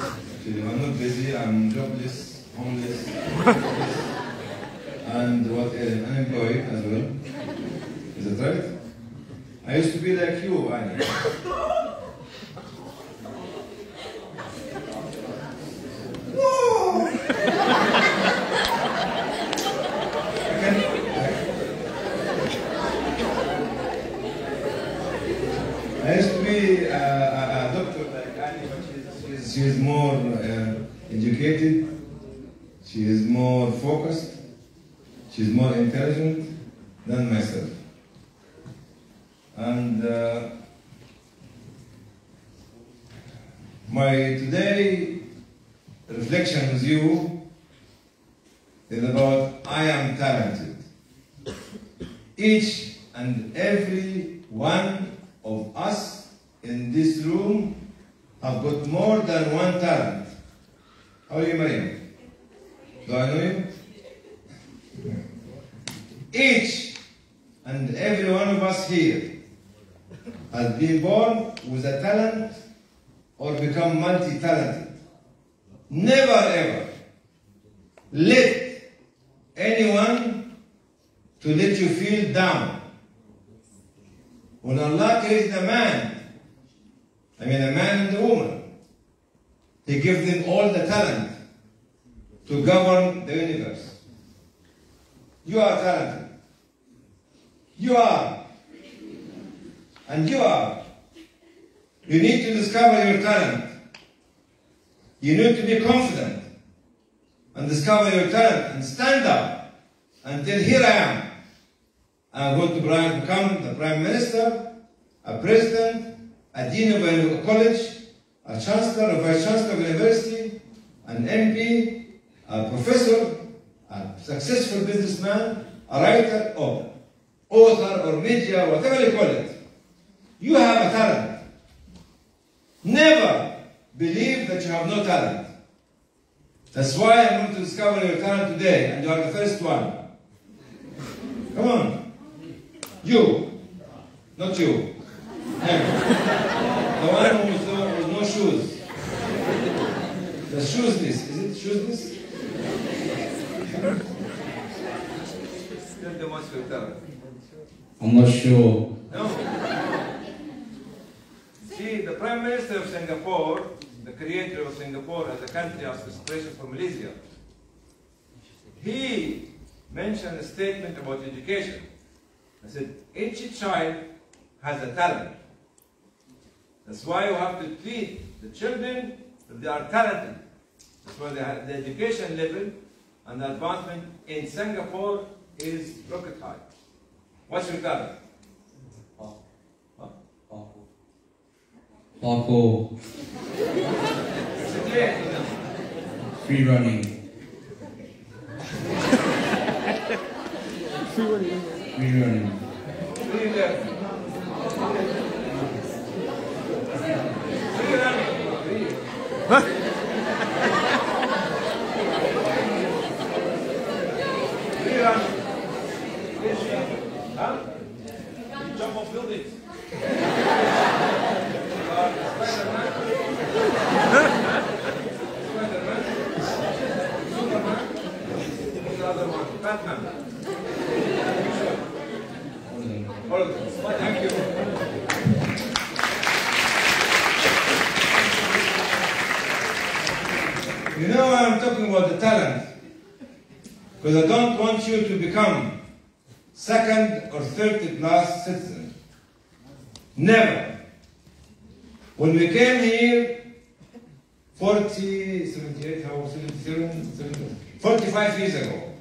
I'm not busy. I'm jobless, homeless, and what else? Unemployed as well. Is that right? I used to be like you, Annie. No! I can- I used to be uh, a, a doctor like Annie, but she's, she's more uh, educated, she is more focused, she is more intelligent than myself. And uh, my today reflection with you is about I am talented. Each and every one of us in this room have got more than one talent. How are you, Mariam? Do I know you? Each and every one of us here has been born with a talent or become multi-talented. Never ever let anyone to let you feel down. When Allah created a man, I mean a man and a woman, He gives them all the talent to govern the universe. You are talented. You are. And you are. You need to discover your talent. You need to be confident and discover your talent and stand up tell, here I am. I'm going to become the Prime Minister, a President, a Dean of a college, a Chancellor, a Vice Chancellor of a university, an MP, a Professor, a successful businessman, a writer, or author, or media, whatever you call it. You have a talent. Never believe that you have no talent. That's why I'm going to discover your talent today, and you are the first one. Come on. You. Not you. Him. The one who with no, with no shoes. The. Is it shoesless? Tell them what's your talent. I'm not sure. No. See, the Prime Minister of Singapore, the creator of Singapore as a country as inspiration for Malaysia, he mentioned a statement about education. I said, each child has a talent. That's why you have to treat the children that they are talented. That's why they have the education level and the advancement in Singapore is rocket high. What's your talent? Huh? Parkour, Explain to them. free running, free running, Free left. Free running. Free. Free running. Free running. Huh? You jump off buildings. Uh, Spider-Man. Spider-Man. Superman. Who's the other one? Batman. All of them. Thank you. You know, I'm talking about the talent. Because I don't want you to become second or third class citizen. Never. When we came here, 40, 78, how, 77, 77, 45 years ago,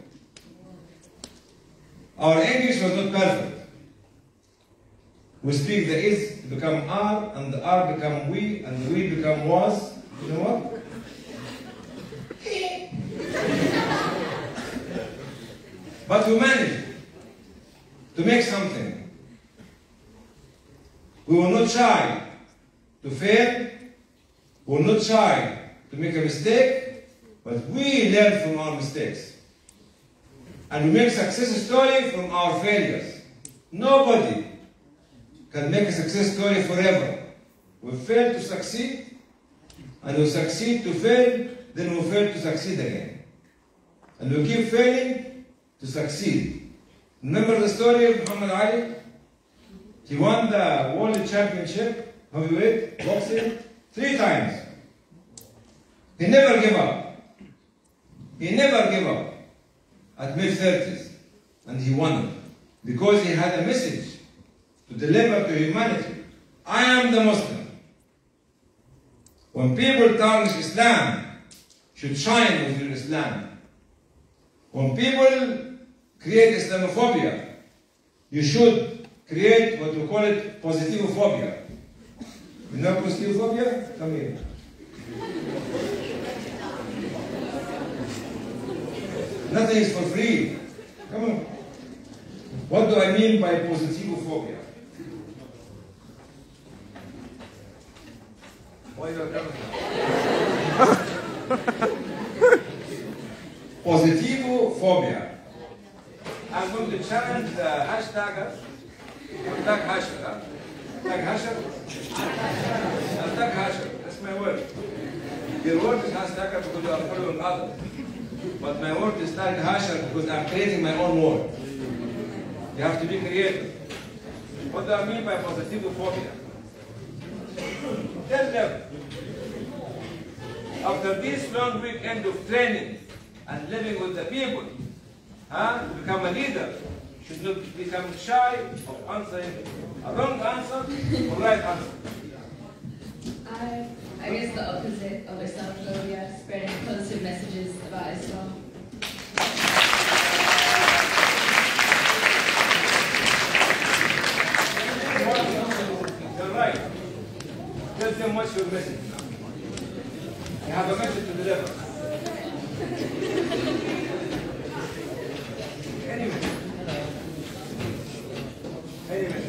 our English was not perfect. We speak the is become are, and the are become we, and the we become was. You know what? but we managed to make something. We will not shy to fail. We will not shy to make a mistake, but we learn from our mistakes. And we make success story from our failures. Nobody can make a success story forever. We fail to succeed, and we succeed to fail, then we fail to succeed again. And we keep failing to succeed. Remember the story of Muhammad Ali? He won the world championship, heavyweight boxing, three times. He never gave up. He never gave up at mid 30s. And he won it because he had a message to deliver to humanity. I am the Muslim. When people tarnish Islam, should shine with your Islam. When people create Islamophobia, you should create what we call it positivophobia. You know positivophobia? Come here. Nothing is for free. Come on. What do I mean by positivophobia? Why you Positivophobia. Challenge the hashtagger. Tag hashtag. Tag hashtag. Tag uh, hashtag. That's my word. Your word is hashtagger because you are following others. But my word is tag hashtag because I'm creating my own word. You have to be creative. What do I mean by positivophobia? Tell them, after this long weekend of training and living with the people, huh, become a leader, should not become shy of answering a wrong answer or right answer. I, I guess the opposite of Islamophobia, spreading positive messages about Islam. Right. Tell them what's your message. You have a message to deliver. Anyway. Anyway.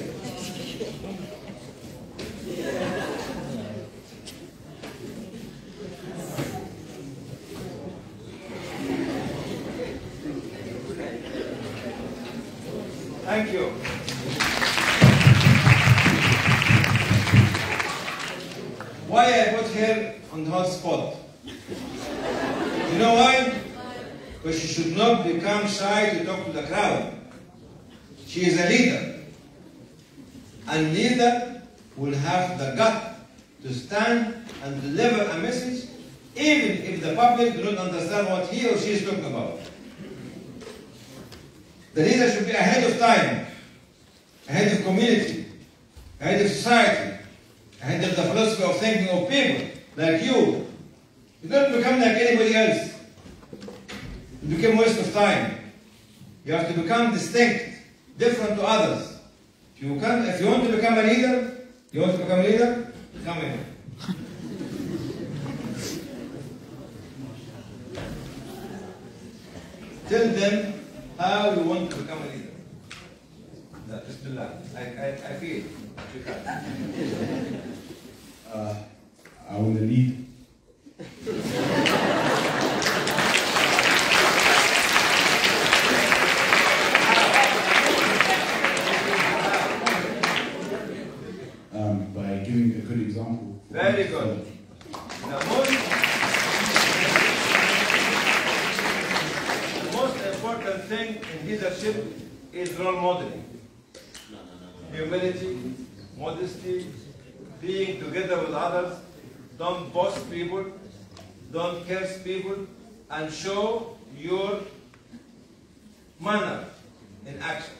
Thank you. Why I put her on the hot spot? You know why? Because she should not become shy to talk to the crowd. She is a leader. And leader will have the gut to stand and deliver a message even if the public do not understand what he or she is talking about. The leader should be ahead of time, ahead of community, ahead of society, ahead of the philosophy of thinking of people like you. You don't become like anybody else. You become waste of time. You have to become distinct, different to others. If you, if you want to become a leader, you want to become a leader, come in. Tell them how you want to become a leader. No, Bismillah. I, I, I feel. Uh, I want to lead. Um, by giving a good example. for Very good. The most, the most important thing in leadership is role modeling. Humility, modesty, being together with others. Don't boast people, don't curse people, and show your manner in action.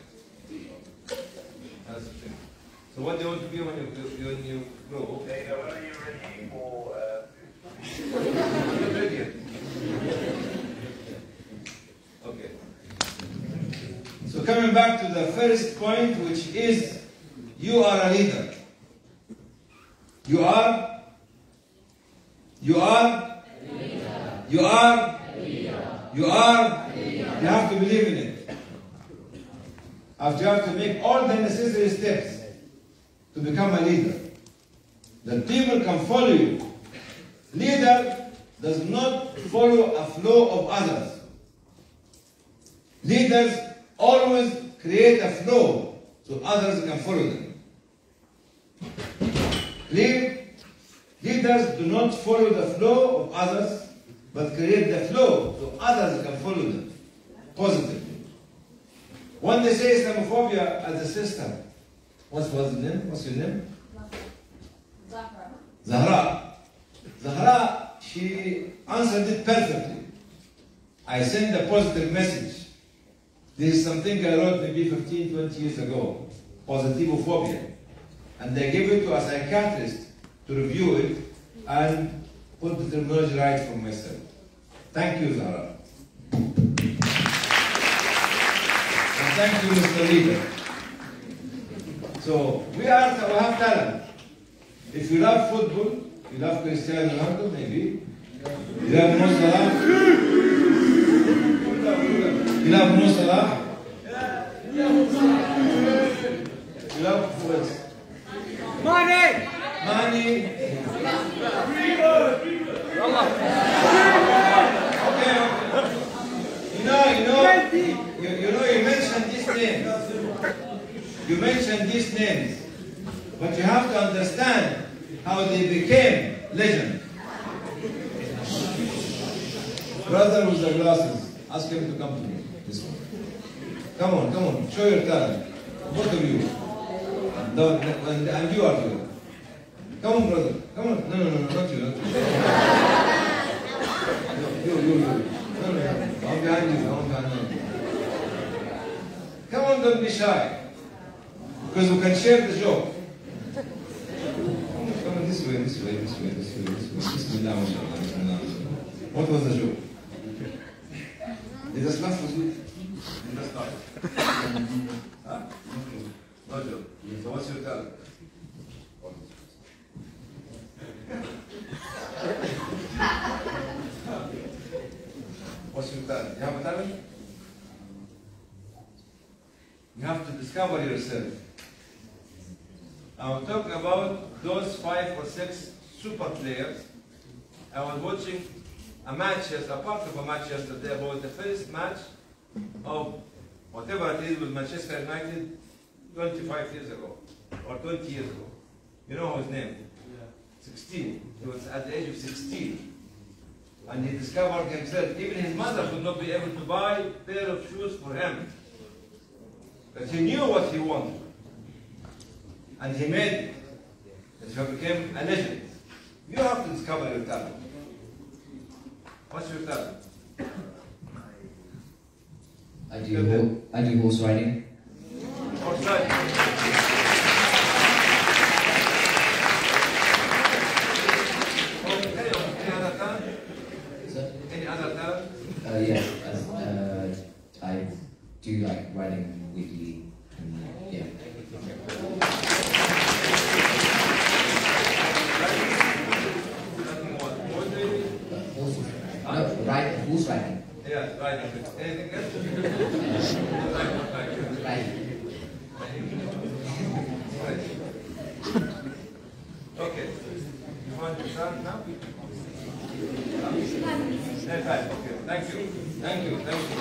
That's the. So what do you want to be when you, when you grow? Hey, when are you ready for uh. Okay. So coming back to the first point, which is you are a leader. You are. You are. You are. You are. You have to believe in it. After you have to make all the necessary steps to become a leader. That people can follow you. Leader does not follow a flow of others. Leaders always create a flow so others can follow them. Clear? Leaders do not follow the flow of others, but create the flow so others can follow them positively. When they say Islamophobia as a system, what was the name? What's your name? Zahra. Zahra, Zahra, she answered it perfectly. I sent a positive message. This is something I wrote maybe 15, 20 years ago. Positivophobia. And they gave it to a psychiatrist to review it and put the terminology right for myself. Thank you, Zahra. And thank you, Mr. Leader. So we are we have talent. If you love football, you love Cristiano Ronaldo, maybe. You love Mo Salah. You love Mo Salah. You love who else? Money! Mané. Okay. You know, you know, you, you know, you mentioned these names. You mentioned these names, but you have to understand how they became legends. Brother with the glasses, ask him to come to me. This one. Come on, come on, show your talent. Both of you. No, and, and you are here. Come on, brother. Come on. No, no, no, no, not you. Not you. No, you, you, you. No, no, no. I'm behind you. I'm behind you. Come on, don't be shy. Because we can share the joke. Come this way, this way, this way, this way, this way. Bismillah, mashallah, bismillah. What was the joke? Did the stuff was good? Did the stuff? Huh? No joke. So what's your talent? What's your talent? You have a talent? You have to discover yourself. I'm talking about those five or six super players. I was watching a match, a part of a match yesterday about the first match of whatever it is with Manchester United 25 years ago or 20 years ago. You know his name? 16. He was at the age of 16. And he discovered himself, even his mother could not be able to buy a pair of shoes for him. But he knew what he wanted. And he made it. And he became a legend. You have to discover your talent. What's your talent? I do I do horse riding. Horse riding. Okay. Any other talent? Any other talent? uh, yeah, as, uh, I do like riding weekly. And, yeah. Nothing more. What do you do? But horse, no, ride, horse riding. Yeah, riding. Anything else? Riding, riding. Riding. Right. Okay. You want to start now? Yeah, fine. Okay. Thank you. Thank you. Thank you.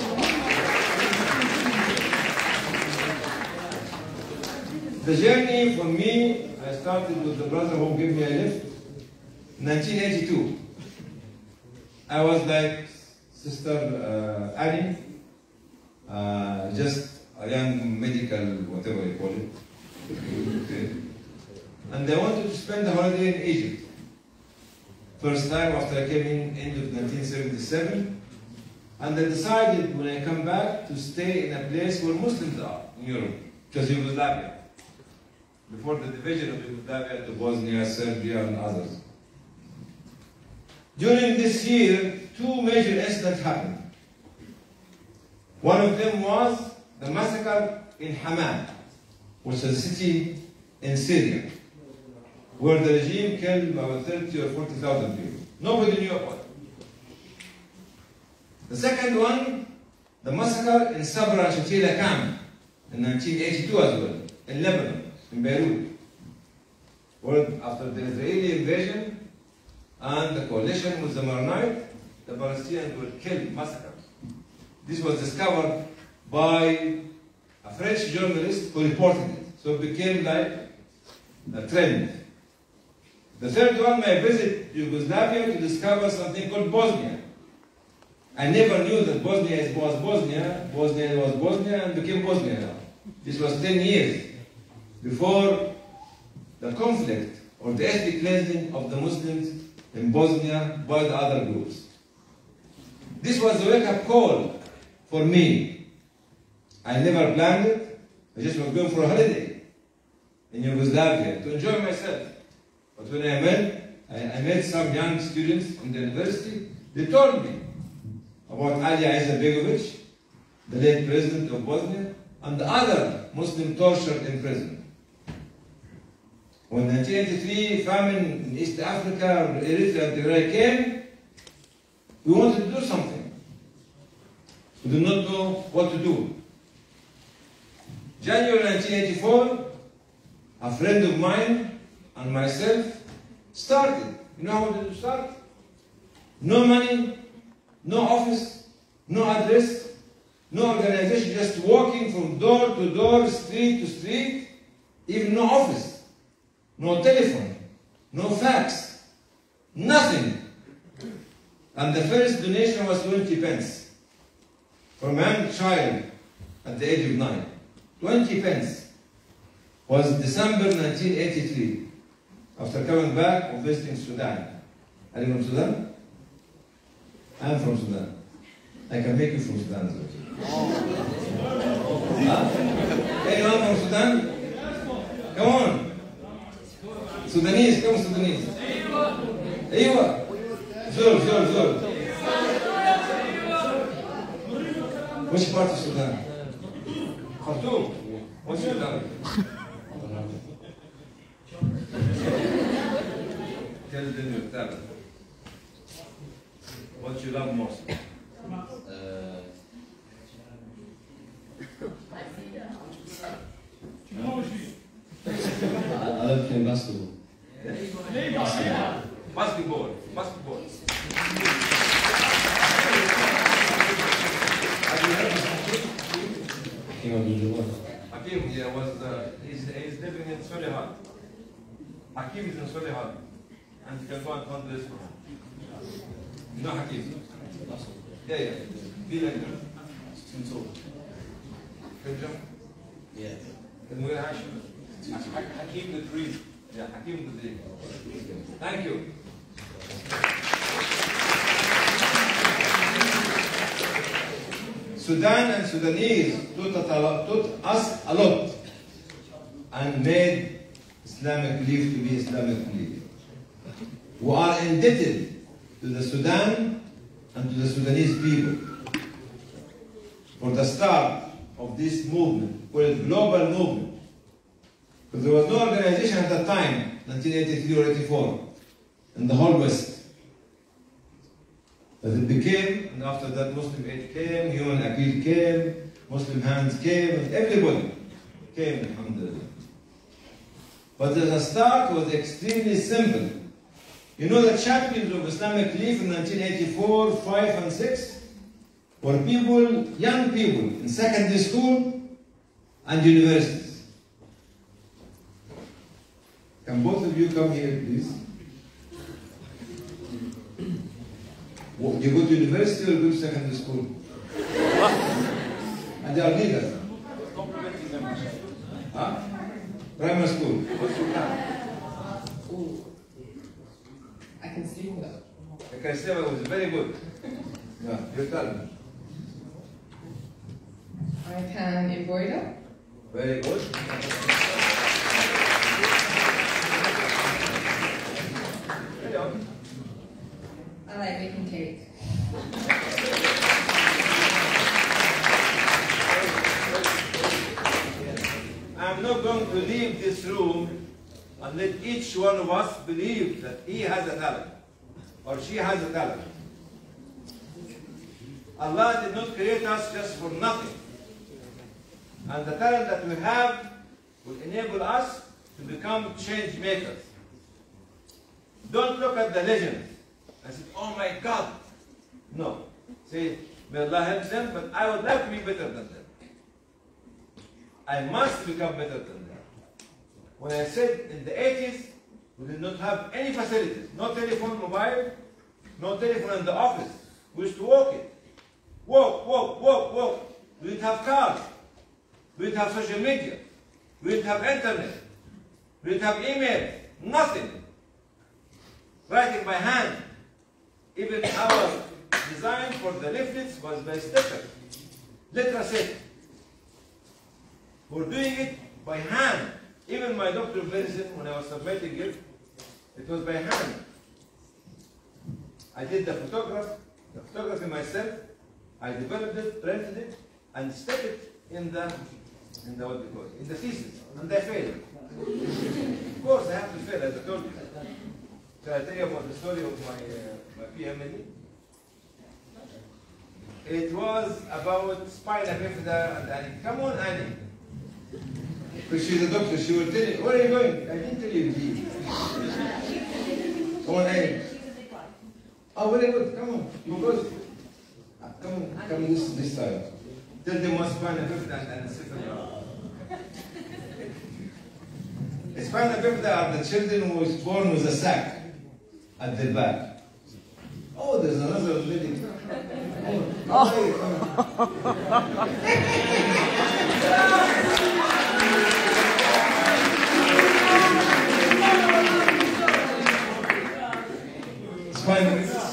The journey for me, I started with the brother who gave me a lift. 1982. I was like Sister uh, Annie, uh, just a young medical, whatever you call it. And I wanted to spend the holiday in Egypt. First time after I came in, end of 1977, And I decided when I come back to stay in a place where Muslims are in Europe, because Yugoslavia. Before the division of Yugoslavia to Bosnia, Serbia, and others. During this year, two major incidents happened. One of them was the massacre in Hama, which is a city in Syria, where the regime killed about 30 or 40,000 people. Nobody knew about it. The second one, the massacre in Sabra Shatila camp in 1982 as well, in Lebanon, in Beirut, where after the Israeli invasion and the coalition with the Maronite, the Palestinians were killed, massacred. This was discovered by a French journalist who reported it. So it became like a trend. The third one, may visit Yugoslavia to discover something called Bosnia. I never knew that Bosnia was Bosnia, Bosnia was Bosnia, and became Bosnia now. This was 10 years before the conflict or the ethnic cleansing of the Muslims in Bosnia by the other groups. This was a wake-up call for me. I never planned it. I just was going for a holiday in Yugoslavia to enjoy myself. But when I went, I, I met some young students in the university. They told me about Ali Izetbegovic, the late president of Bosnia, and the other Muslim tortured in prison. When 1983 famine in East Africa, Eritrea, and Tigray came, we wanted to do something. We did not know what to do. January 1984, a friend of mine and myself started. You know how did start? No money, no office, no address, no organization, just walking from door to door, street to street, even no office, no telephone, no fax, nothing. And the first donation was 20 pence from a child at the age of nine. 20 pence was December 1983 after coming back from visiting Sudan. Are you from Sudan? I'm from Sudan. I can make you from Sudan as. Huh? Anyone from Sudan? Come on. Sudanese, kama Sudanese. Aywa. Zor, zor, zor. Which part of Sudan? Khartoum. What's Sudan? Tell the new. Taught, us a lot- and made Islamic belief to be Islamic belief. We are indebted to the Sudan and to the Sudanese people for the start of this movement, called global movement. Because there was no organization at that time, 1983 or 84, in the whole West. But it became, and after that Muslim Aid came, Human Appeal came, Muslim Hands came, and everybody came, alhamdulillah. But the start was extremely simple. You know the champions of Islamic belief in 1984, 5 and 6 were people, young people in secondary school and universities. Can both of you come here, please? You go to university or go to secondary school? and they are leaders. Huh? Primary school. What's your plan? I can with that. Was very good. Yeah, you tell me. I can embroider. Very good. I like making cake. I'm not going to leave this room and let each one of us believe that he has a talent or she has a talent. Allah did not create us just for nothing. And the talent that we have will enable us to become change makers. Don't look at the legends and say, oh my God. No. Say, may Allah help them, but I would like to be better than them. I must become better than them. When I said in the 80s, we did not have any facilities, no telephone mobile, no telephone in the office. We used to walk it. Walk, walk, walk, walk. We didn't have cars. We didn't have social media. We didn't have internet. We didn't have email. Nothing. Writing by hand. Even our design for the leaflets was by sticker. Set. We're doing it by hand. Even my doctor of medicine, when I was submitting it, it was by hand. I did the photograph, the photography myself. I developed it, printed it, and stuck it in the in the what do call it, in the thesis, and I failed. of course, I have to fail, as I told you. Shall I tell you about the story of my uh, my PhD? It was about spina bifida and Annie. Come on, Annie. Because she's a doctor, she will tell you, where are you going? I didn't tell you indeed. Come on, Annie. Oh, very good, come on. Go. Ah, Come on, come this, this side. Tell them what's spina bifida and encephalon. Spina bifida are the children who was born with a sack at the back. Oh, there's another lady. Oh, Spina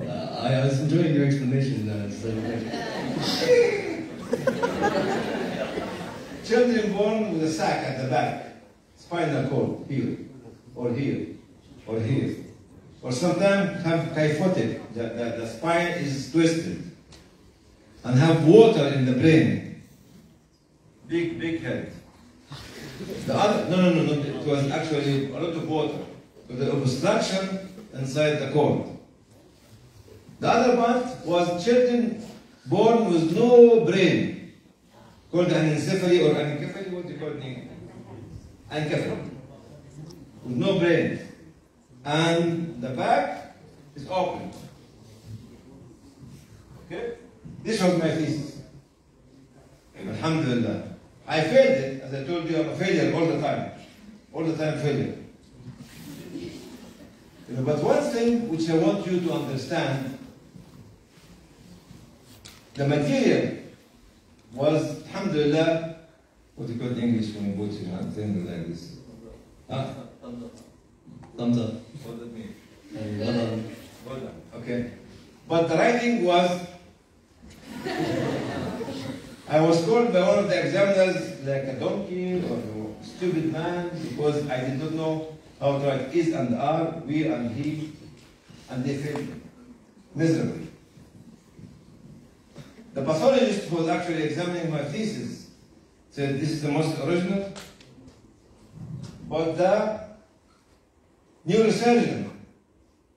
Uh, I was enjoying your explanation. Uh, so thank you. Children a sac at the back, spinal cord, here, or here, or here. Or sometimes have kyphotic, the, the, the spine is twisted. And have water in the brain. Big, big head. The other, no, no, no, no, it was actually a lot of water. With the obstruction inside the cord. The other part was children born with no brain, called anencephaly or anencephaly, what do you call it Anencephaly. With no brain. And the back is open. Okay? This was my thesis. Alhamdulillah. I failed it, as I told you, I'm a failure all the time. All the time failure. You know, but one thing which I want you to understand the material was, alhamdulillah, what do you call in English when you put your hand like this? Huh? Thumbs up. What does that mean? Well done. Well done. Okay. But the writing was. I was called by one of the examiners like a donkey or a stupid man because I did not know how to write is and are, we and he, and they failed me miserably. The pathologist who was actually examining my thesis said this is the most original, but the neurosurgeon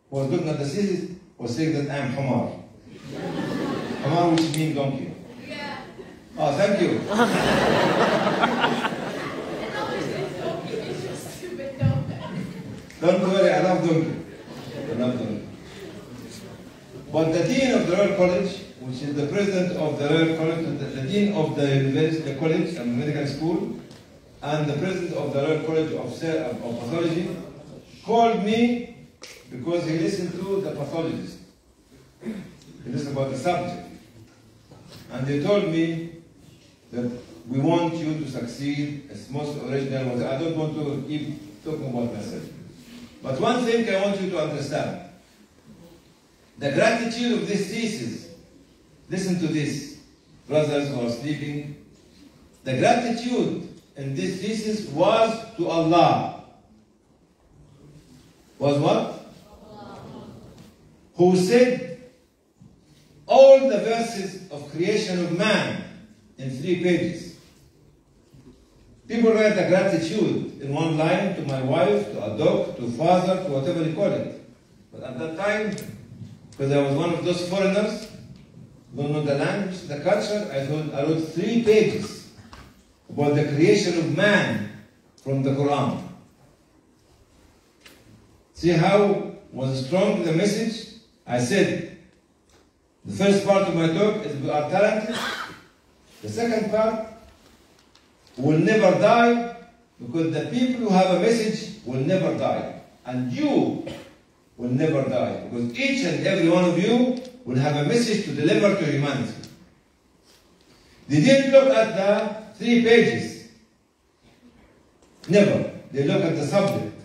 who was looking at the thesis was saying that I am Hamar. Hamar which means donkey. Oh, thank you. Don't worry, I love donkey. I love donkey. But the dean of the Royal College, which is the president of the Royal College, the, the dean of the the college and medical school, and the president of the Royal College of, Cell- um, of Pathology, called me because he listened to the pathologist. He listened about the subject. And they told me that we want you to succeed as most original. I don't want to keep talking about myself. But one thing I want you to understand. The gratitude of this thesis, listen to this. brothers who are sleeping. The gratitude in this thesis was to Allah. Was what? Who said all the verses of creation of man in three pages. People write a gratitude in one line to my wife, to a dog, to father, to whatever you call it. But at that time, because I was one of those foreigners, know the language, the culture, I thought I wrote three pages about the creation of man from the Quran. See how was strong the message? I said, the first part of my talk is we are talented. The second part will never die because the people who have a message will never die. And you will never die because each and every one of you will have a message to deliver to humanity. They didn't look at the three pages. Never. They look at the subject,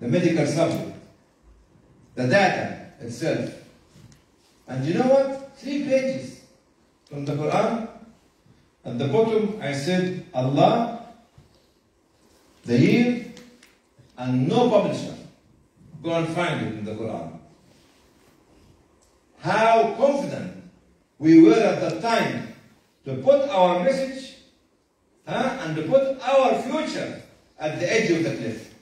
the medical subject, the data itself. And you know what? Three pages from the Quran. At the bottom, I said Allah, the year, and no publisher. Go and find it in the Quran. How confident we were at that time to put our message huh, and to put our future at the edge of the cliff.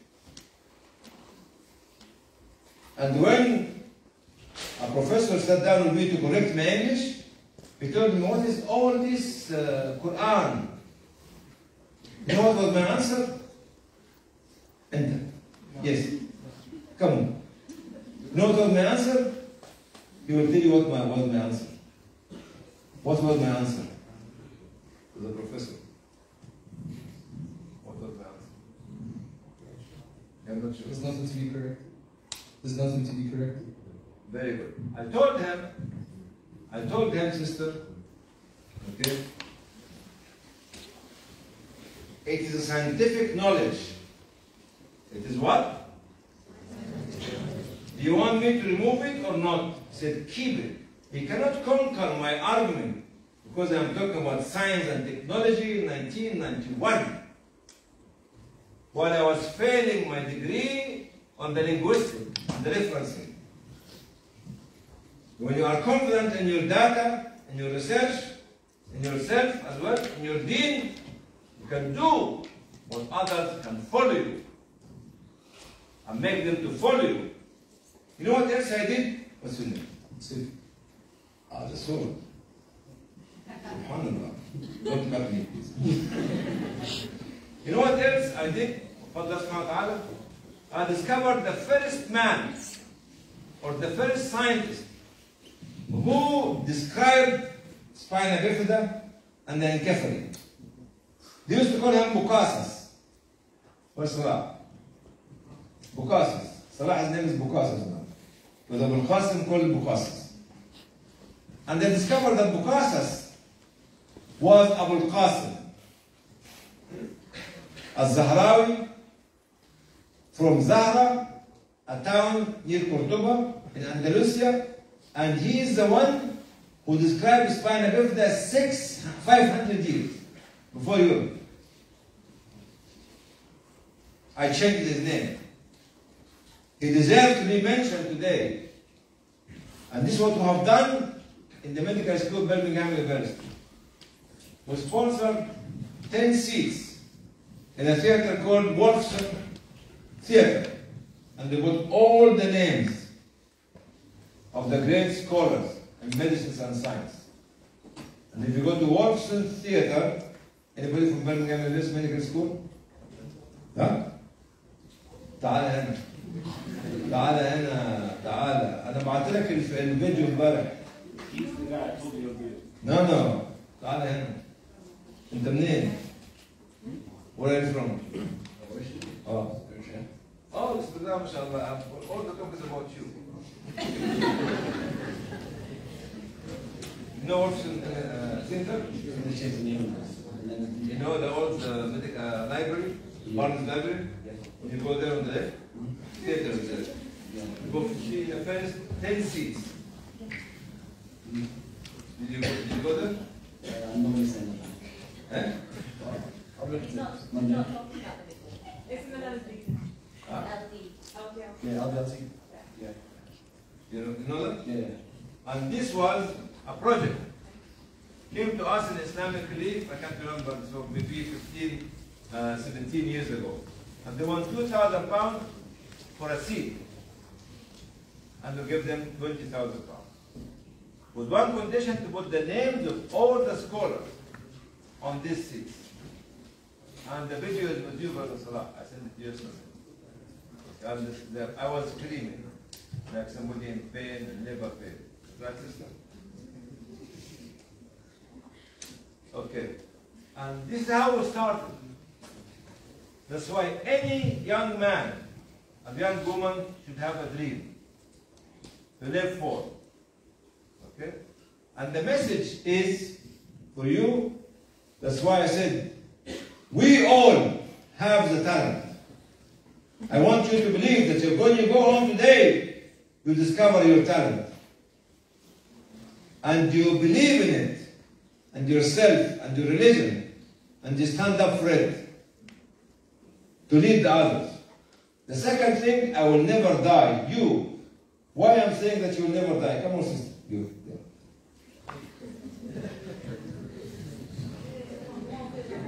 And when a professor sat down with me to correct my English, he told me, what is all this uh, Quran? You know what was my answer? Enter. Yes. Come on. You know what was my answer? He will tell you what my, was my answer. What was my answer? To the professor. What was my answer? I'm not sure. There's nothing to be correct. There's nothing to be correct. Very good. I told him, I told him, sister, okay, it is a scientific knowledge. It is what? Do you want me to remove it or not? Said, keep it. He cannot conquer my argument because I'm talking about science and technology in 1991 while I was failing my degree on the linguistic and the referencing. When you are confident in your data, in your research, in yourself as well, in your deen, you can do what others can follow you and make them to follow you. You know what else I did? What's your name? See, Ah, the soul. Subhanallah. Don't cut me, please. you know what else I did? Allah subhanahu wa ta'ala? I discovered the first man or the first scientist who described spina bifida and the encephaly. They used to call him Bukasas. Where's Salah? Bukasas. Salah's name is Bukasas now. But Abu Qasim called Bukasas. And they discovered that Bukasas was Abu Qasim. Al-Zahrawi from Zahra, a town near Cordoba in Andalusia, and he is the one who described bifida as six, 500 years before Europe. I changed his name. He deserves to be mentioned today. And this is what we have done in the medical school, Birmingham University. We sponsored 10 seats in a theater called Wolfson Theater. And they put all the names of the great scholars in medicine and science. And if you go to Wolfson Theater, anybody from Birmingham University Medical School? ها؟ تعال هنا تعال هنا تعال انا بعت لك الف- الفيديو امبارح نو نو تعال هنا انت منين؟ Where are you from? اه اه بسم الله ما شاء الله all the talk is about you You know Wolfson uh, Theater? You know the old uh, medic, uh, library, Barnes Library? When you go there on the left, Theater is there. You go see the first 10 seats. Did you go, did you go there? Uh, I'm not He's not, Monday. not talking about the before. It's in the LD. Ah. LD. LD. Yeah, I'll be able to. Yeah. You know, you know that? Yeah. And this was a project. Came to us in Islamic Relief, I can't remember, so maybe 15, uh, 17 years ago. And they won 2,000 pounds for a seat. And to give them 20,000 pounds. With one condition to put the names of all the scholars on this seat. And the video is with you, Brother Salah. I sent it to you. And I was screaming like somebody in pain and liver pain. Right, sister? Okay. And this is how we started. That's why any young man and young woman should have a dream to live for. Okay? And the message is for you. That's why I said, we all have the talent. I want you to believe that you're going to go home today, you discover your talent. And you believe in it, and yourself, and your religion, and you stand up for it to lead the others. The second thing, I will never die. You. Why I'm saying that you will never die? Come on, sister. You.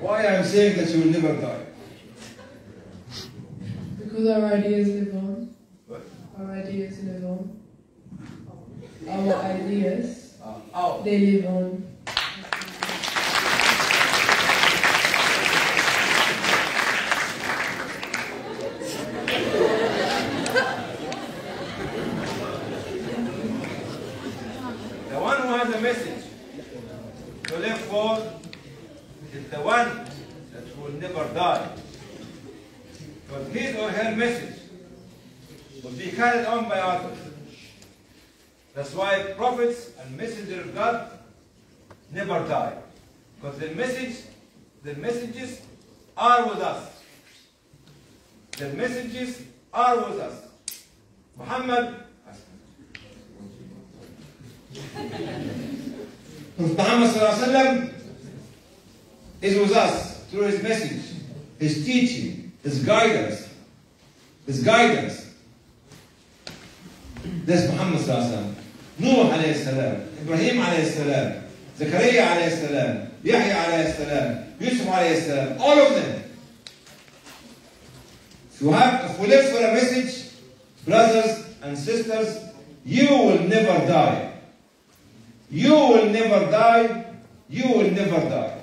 Why I'm saying that you will never die? Because our ideas live on. What? Our ideas live on. Our ideas, Uh, out. they live on. The one who has a message to live for is the one that will never die. But his or her message will be carried on by others. That's why prophets and messengers of God never die. Because their message, their messages are with us. Their messages are with us. Muhammad Prophet Muhammad sallallahu alaihi wasallam is with us through his message, his teaching, his guidance, his guidance. This Muhammad sallallahu alaihi wasallam, Nuh alayhi salam, Ibrahim alayhi salam, Zakaria alayhi salam, Yahya alayhi salam, Yusuf alayhi salam, all of them. If you have, if we live for a message, brothers and sisters, you will never die. You will never die. You will never die.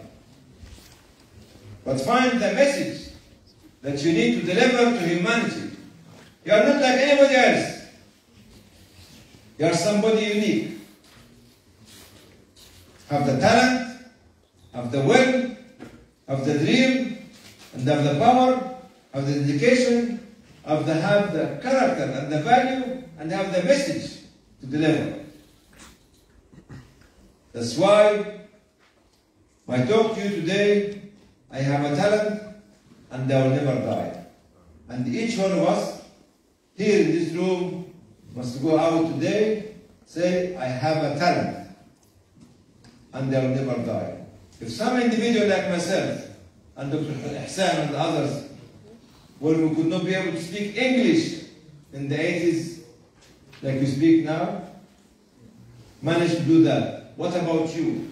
But find the message that you need to deliver to humanity. You are not like anybody else. You are somebody unique. Have the talent, have the will, have the dream, and have the power, have the dedication, have the, have the character and the value, and have the message to deliver. That's why I talk to you today, I have a talent and I will never die. And each one of us here in this room must go out today, say, I have a talent and I will never die. If some individual like myself and Dr. Ihsan and others, when we could not be able to speak English in the 80s like we speak now, managed to do that. What about you?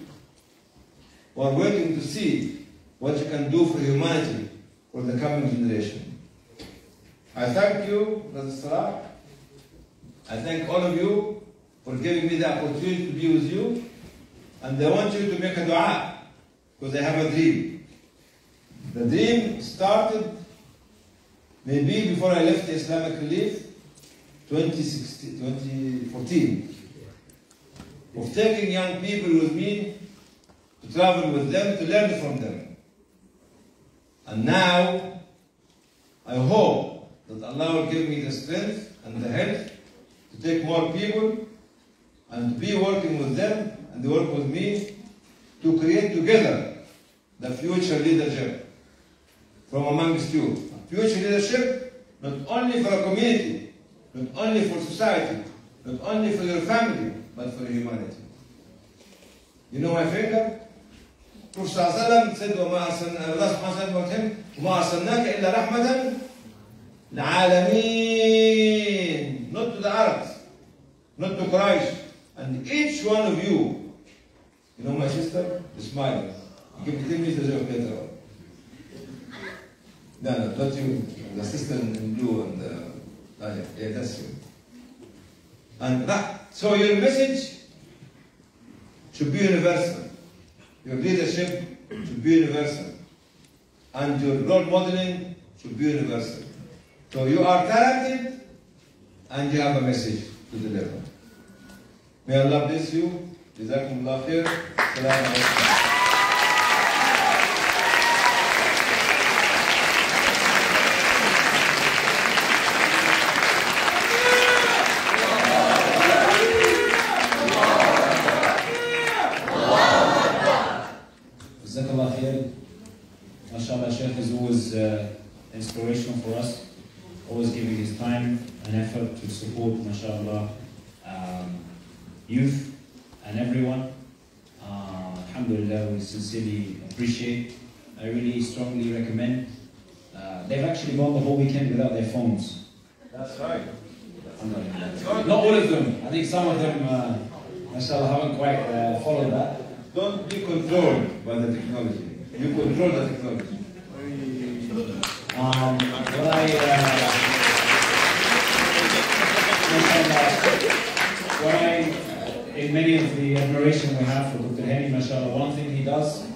We're waiting to see what you can do for humanity for the coming generation. I thank you, Brother Salah. I thank all of you for giving me the opportunity to be with you. And I want you to make a dua because I have a dream. The dream started maybe before I left the Islamic Relief 2016, 2014 of taking young people with me to travel with them, to learn from them. And now, I hope that Allah will give me the strength and the health to take more people and be working with them and they work with me to create together the future leadership from amongst you. Future leadership not only for a community, not only for society, not only for your family, but for humanity. You know my finger? الله عليه وسلم said وما أرسلنا wa ta'ala about him وما أرسلناك إلا رحمة للعالمين not to the Arabs not to Quraysh and each one of you you know my sister smile give me 10 meters of later on no no not you the sister in blue and uh, ah, yeah, yeah that's you and that so your message should be universal Your leadership should be universal. And your role modeling should be universal. So you are talented and you have a message to deliver. May Allah bless you. Jazakumullah khair. Alaikum. Inspirational for us, always giving his time and effort to support, mashallah, um, youth and everyone. Uh, Alhamdulillah, we sincerely appreciate. I really strongly recommend. Uh, they've actually gone the whole weekend without their phones. That's right. Not all of them. I think some of them, uh, mashallah, haven't quite uh, followed that. Don't be controlled by the technology. You control the technology. Um, what I, uh, what I, in many of the admiration we have for Dr. Hany, mashallah, one thing he does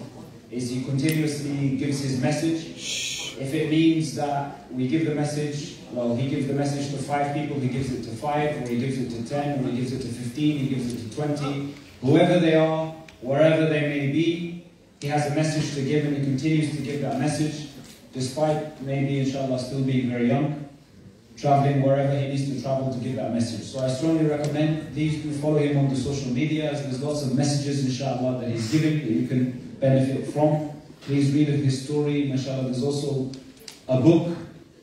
is he continuously gives his message. If it means that we give the message, well, he gives the message to five people, he gives it to five, or he gives it to ten, or he gives it to fifteen, he gives it to twenty, whoever they are, wherever they may be, he has a message to give and he continues to give that message, despite maybe, inshallah, still being very young, traveling wherever he needs to travel to give that message. So I strongly recommend these do follow him on the social media. There's lots of messages, inshallah, that he's giving that you can benefit from. Please read of his story, mashallah. There's also a book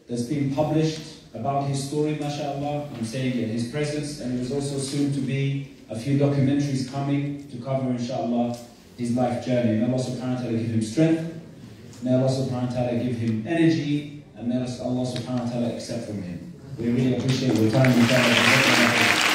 that's been published about his story, mashallah. I'm saying in his presence, and there's also soon to be a few documentaries coming to cover, inshallah, his life journey. May Allah subhanahu wa ta'ala give him strength. May Allah subhanahu wa ta'ala give him energy. And may Allah subhanahu wa ta'ala accept from him. We really appreciate your time, inshallah.